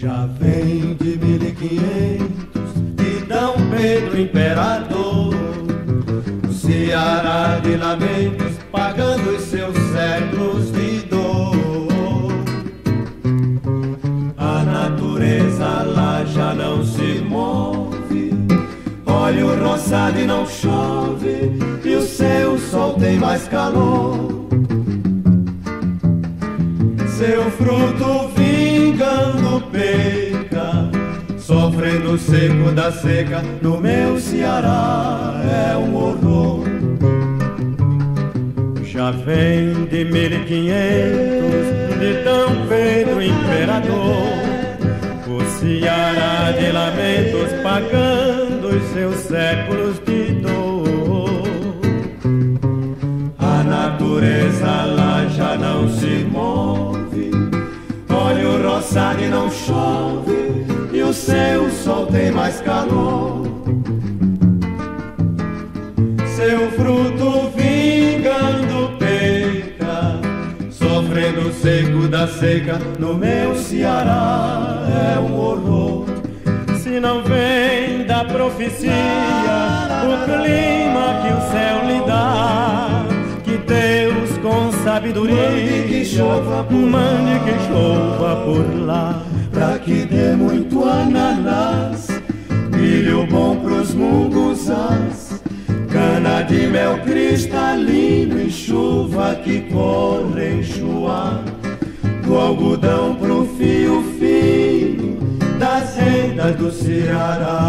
Já vem de mil e quinhentos de Dom Pedro Imperador, o Ceará de lamentos pagando os seus séculos de dor. A natureza lá já não se move, olha o roçado e não chove, e o céu sol tem mais calor. Seu fruto vingando sofrendo seco da seca, no meu Ceará é um horror. Já vem de mil e quinhentos de Dom Pedro Imperador, o Ceará de lamentos pagando os seus séculos de dor. A natureza lá já não se move, olha o roçado e não chove, o seu sol tem mais calor. Seu fruto vingando peca, sofrendo seco da seca, no meu Ceará é um horror. Se não vem da profecia o clima que o céu lhe dá, que Deus com sabedoria Mande que chova por mande lá. que chova por lá. Pra que dê muito ananás, milho bom pros munguzás, cana de mel cristalino e chuva que corre enxuar, do algodão pro fio fino das rendas do Ceará.